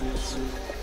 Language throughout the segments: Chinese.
Yes.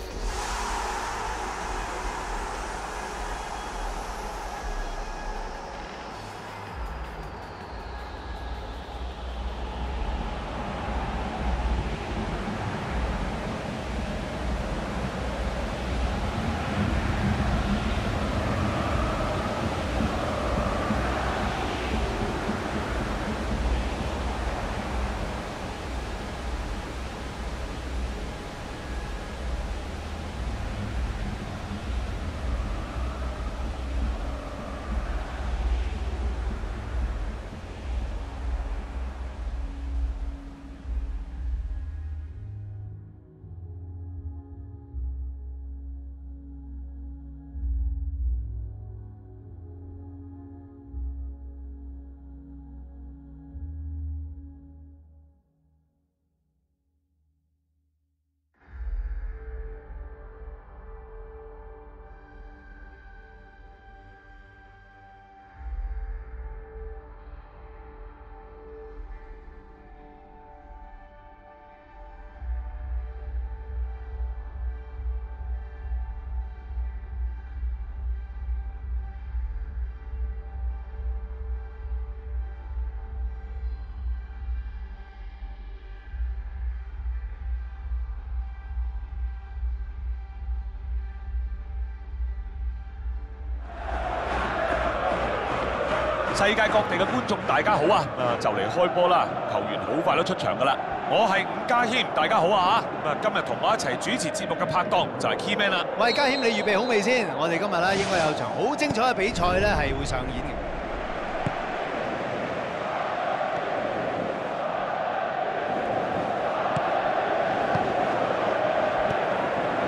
世界各地嘅觀眾大家好啊！啊就嚟開波啦，球員好快都出場噶啦。我係伍家谦，大家好啊咁！啊今日同我一齊主持節目嘅拍檔就係 Keyman 啦。喂，家谦，你預備好未先？我哋今日咧應該有場好精彩嘅比賽咧，係會上演嘅。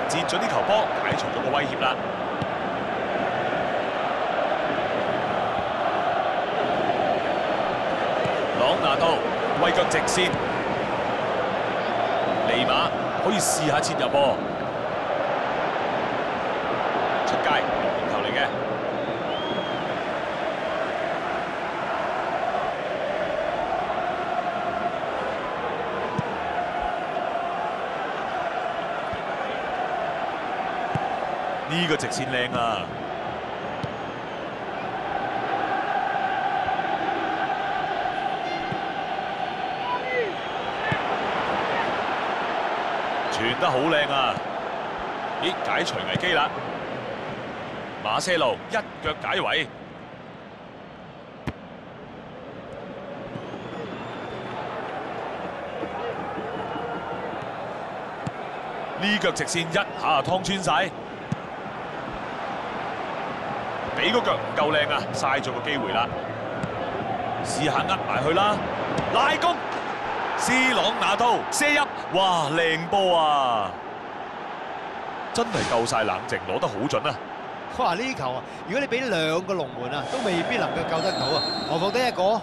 截咗啲球波，解除咗個威脅啦。朗拿度威腳直線，尼馬可以試下切入波，出界入球嚟嘅。呢個直線靚啊！傳得好靚啊！咦，解除危機啦！馬些路一腳解圍，呢腳直線一下就劏穿晒，俾嗰腳唔夠靚啊，嘥咗個機會啦！試下呃埋去啦，拉弓。斯朗拿刀射入，哇靚波啊！真係夠晒冷靜，攞得好準啊！哇！呢球啊，如果你俾兩個龍門啊，都未必能夠救得到啊，何況得一個？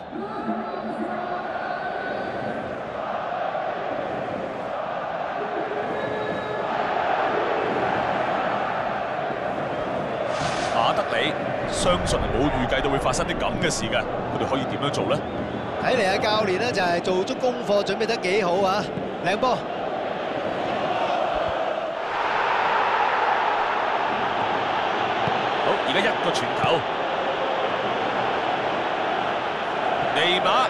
馬德里相信係冇預計到會發生啲咁嘅事嘅，佢哋可以點樣做咧？睇嚟啊，教練咧就係做足功課，準備得幾好啊！靚波，好，而家一個傳球，尼馬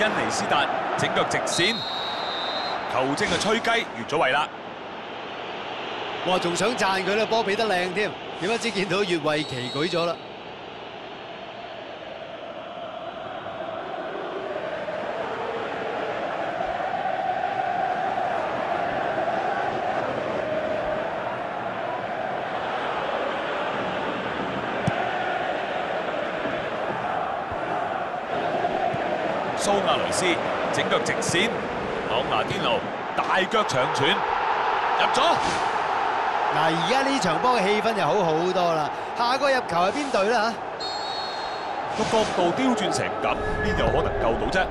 恩尼斯達整腳直線，球證係吹雞越咗位啦。哇仲想讚佢咧，波俾得靚添，點不知見到越位旗舉咗啦。蘇亞雷斯整腳直線，朗拿甸奴大腳長傳入咗。嗱，而家呢場波嘅氣氛就好好多啦。下個入球係邊隊啦？個角度刁轉成咁，邊有可能救到啫？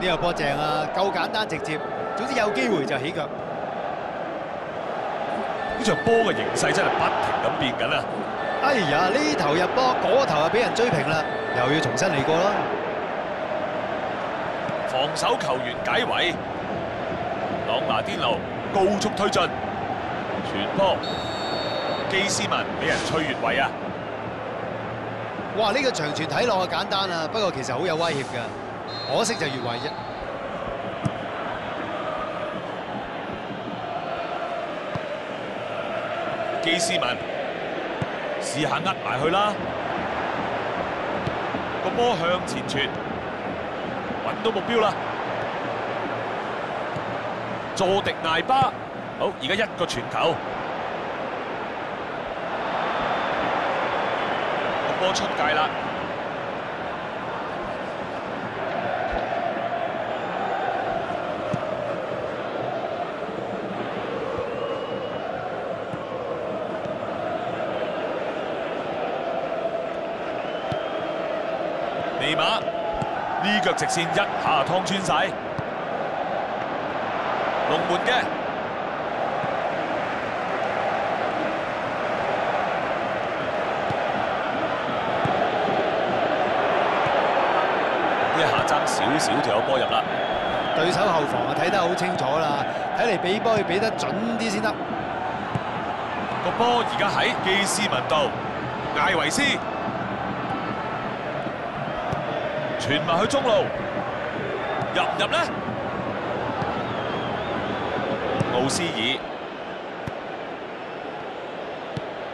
呢個波正啊，夠簡單直接，總之有機會就起腳。呢場波嘅形勢真係不停咁變緊啊！哎呀，呢頭入波，嗰頭又俾人追平啦，又要重新嚟過啦。防守球員解圍，朗拿天奴高速推進，傳波，基斯文俾人吹越位啊！哇！呢、個長傳睇落去簡單啊，不過其實好有威脅㗎，可惜就越位啫。基斯文試下呃埋去啦，個波向前傳，揾到目標啦。佐迪艾巴，好，而家一個傳球，波出界啦。尼馬呢腳直線一下就劏穿晒，龍門嘅。少少就有波入啦。對手後防啊睇得好清楚啦，睇嚟俾波要俾得準啲先得。個波而家喺基斯文度，艾維斯傳埋去中路，入唔入呢？奧斯爾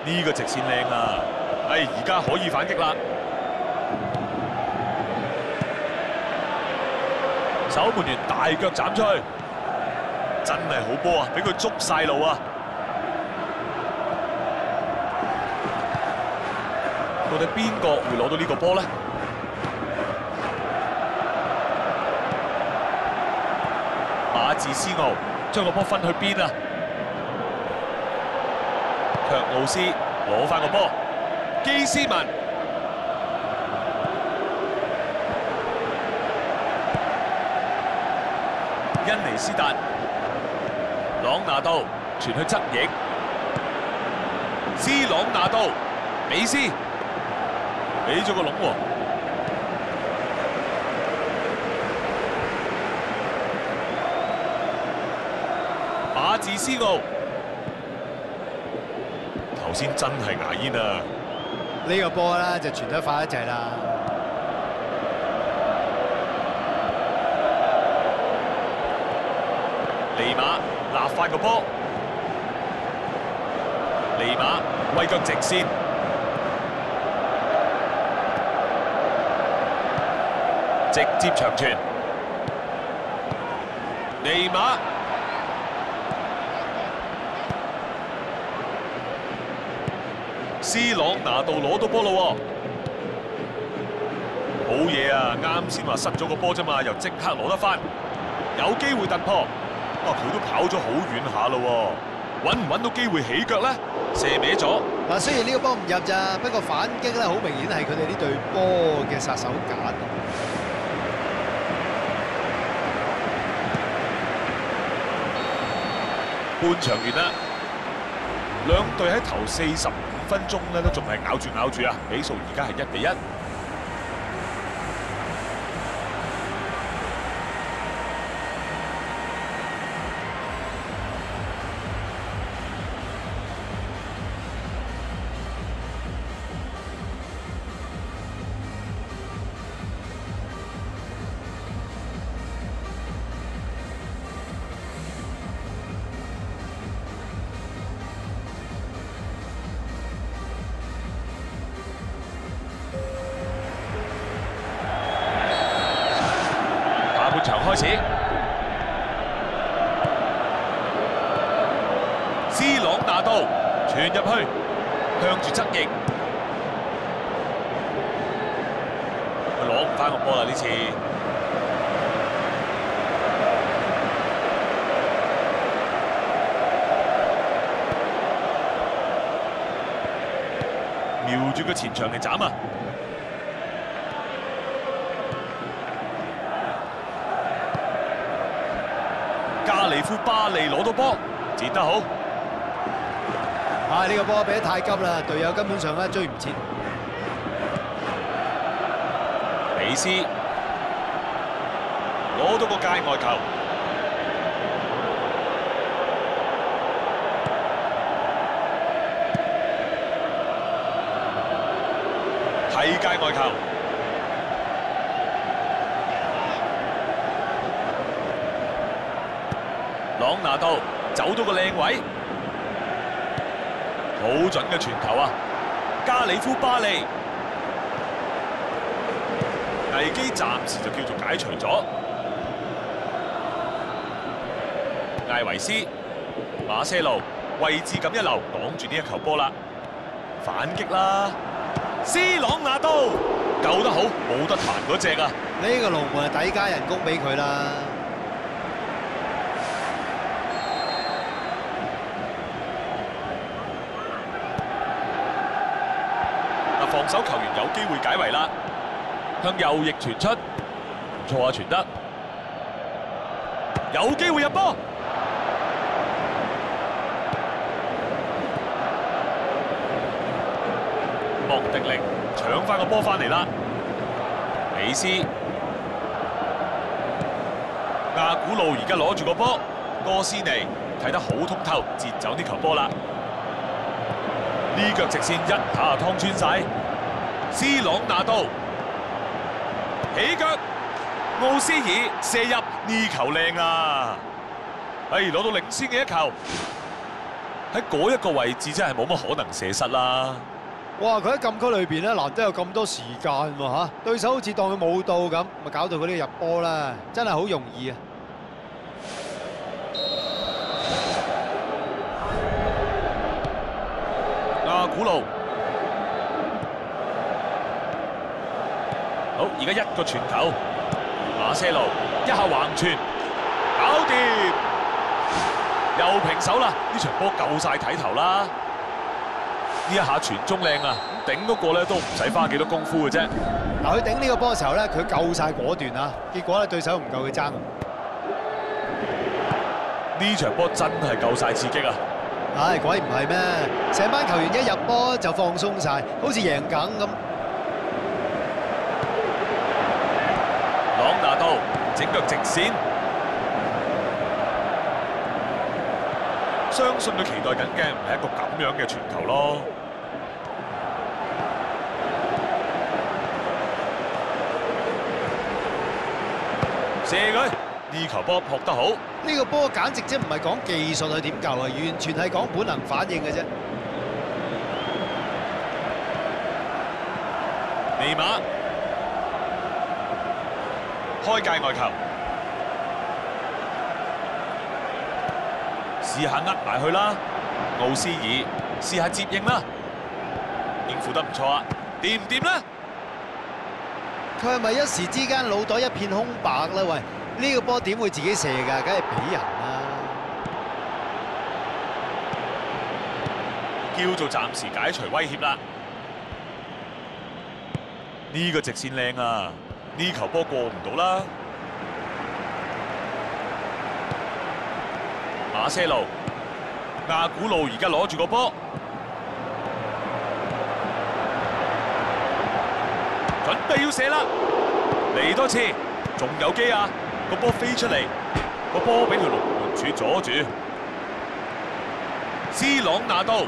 呢、個直線靚啊！唉，而家可以反擊啦。守門員大腳斬出去，真係好波啊！俾佢捉晒路啊！到底邊個會攞到呢個波呢？馬治斯奧將個波分去邊啊？卻奧斯攞翻個波，基斯文斯达朗拿度傳去側翼，斯朗拿度美斯。俾咗個籠喎，馬治斯奧頭先真係牙煙啊！呢、個波啦就傳得快一滯啦。尼馬立翻個波，尼馬威腳直線。直接長傳，尼馬斯朗拿度攞到波咯喎，好嘢啊！啱先話失咗個波啫嘛，又即刻攞得翻，有機會突破。啊，佢都跑咗好遠下咯喎，揾唔揾到機會起腳咧？射歪咗。嗱，雖然呢個波唔入咋，不過反擊咧好明顯係佢哋呢隊波嘅殺手鐧。半場完啦，兩隊喺頭四十五分鐘咧都仲係咬住咬住啊，比數而家係一比一。場開始，斯朗拿度傳入去，向住側翼，佢攞唔翻個波啦呢次。瞄住個前場嚟斬啊！加利夫巴利攞到波，截得好。啊！呢、個波俾得太急啦，隊友根本上咧追唔切。美斯攞到個界外球，係界外球。朗拿度走到個靚位，好準嘅傳球啊！加里夫巴利。危機暫時就叫做解除咗。艾維斯、馬些路位置咁一流，擋住呢一球波啦，反擊啦斯朗拿度救得好，冇得彈嗰只啊！呢、個龍門係抵加人工俾佢啦。防守球員有機會解圍啦，向右翼傳出，唔錯啊，傳得。有機會入波。莫迪力搶翻個波翻嚟啦，美斯、亞古路而家攞住個波，哥斯尼睇得好通透，截走呢球波啦。呢腳直線一下就劏穿晒。，C 朗拿度起腳，奧斯爾射入呢球靚啊！哎，攞到領先嘅一球，喺嗰一個位置真係冇乜可能射失啦。哇！佢喺禁區裏邊咧，難得有咁多時間喎嚇，對手好似當佢冇到咁，咪搞到佢呢個入波啦，真係好容易啊！阿古路，而家一個傳球，馬些路一下橫傳，搞掂，又平手啦！呢場波夠晒睇頭啦！呢一下傳中靚啊，咁頂嗰個咧都唔使花幾多功夫嘅啫。嗱，佢頂呢個波嘅時候咧，佢夠晒果斷啊，結果咧對手唔夠佢爭。呢場波真係夠晒刺激啊！唉，鬼唔係咩？成班球員一入波就放鬆晒，好似贏梗咁。朗拿度整腳直線，相信佢期待緊嘅唔係一個咁樣嘅傳球咯。射佢，呢球波撲得好，呢個波簡直即唔係講技術去點救啊，完全係講本能反應嘅啫。尼馬開界外球，試下呃埋去啦。奧斯爾試下接應啦，應付得唔錯啊，掂唔掂呢？佢係咪一時之間腦袋一片空白咧？喂，呢個波點會自己射㗎？梗係俾人啦。叫做暫時解除威脅啦。呢個直線靚啊！呢球波過唔到啦。馬些路、亞古路而家攞住個波，準備要射啦！嚟多次，仲有機啊！個波飛出嚟，個波俾條龍門柱阻住。斯朗拿度。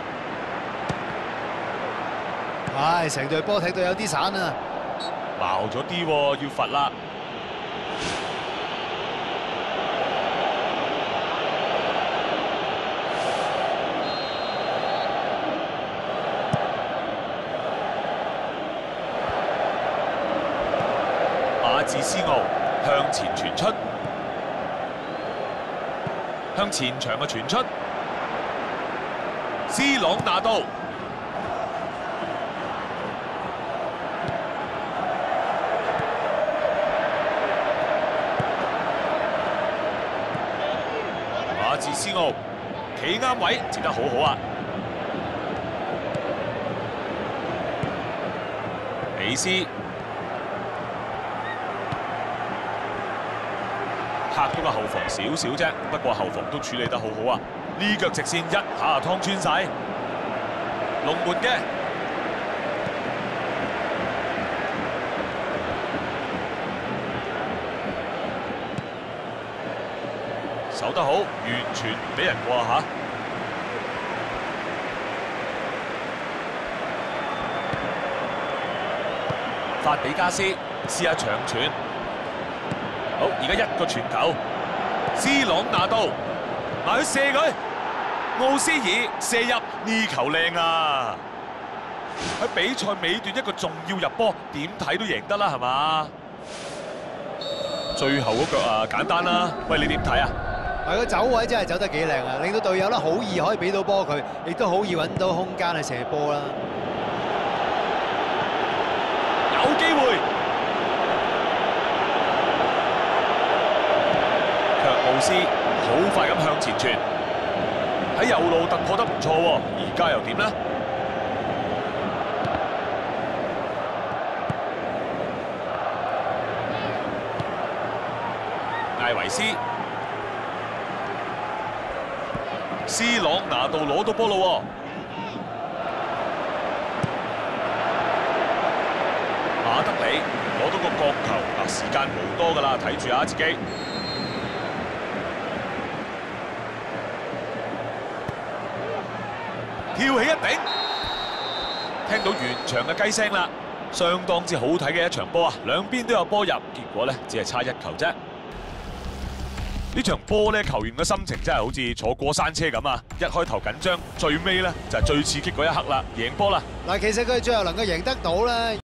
唉，成隊波踢到有啲散啊！矛咗啲喎，要罰啦！馬治斯奧向前傳出，向前場嘅傳出斯朗拿度。馬治斯奧企啱位，接得好好啊！美斯嚇到個後防少少啫，不過後防都處理得好好啊！呢腳直線一下劏穿晒，龍門嘅。守得好，完全唔俾人過嚇。法比加斯試下長傳，好，而家一個傳球，C 朗拿度埋去射佢，奧斯爾射入呢球靚啊！喺比賽尾段一個重要入波，點睇都贏得啦，係嘛？最後嗰腳啊，簡單啦，喂，你點睇啊？係個走位真係走得幾靚啊，令到隊友咧好易可以俾到波佢，亦都好易揾到空間去射波啦。有機會，卻奧斯好快咁向前傳，喺右路突破得唔錯喎，而家又點呢？艾維斯，C 朗拿度攞到波咯喎。馬德里攞到個角球，嗱時間冇多噶啦，睇住啊自己。跳起一頂，聽到完場嘅雞聲啦，相當之好睇嘅一場波啊！兩邊都有波入，結果咧只係差一球啫。呢場波咧，球員嘅心情真係好似坐過山車咁啊！一開頭緊張，最尾咧就係最刺激嗰一刻啦，贏波啦！嗱，其實佢最後能夠贏得到咧。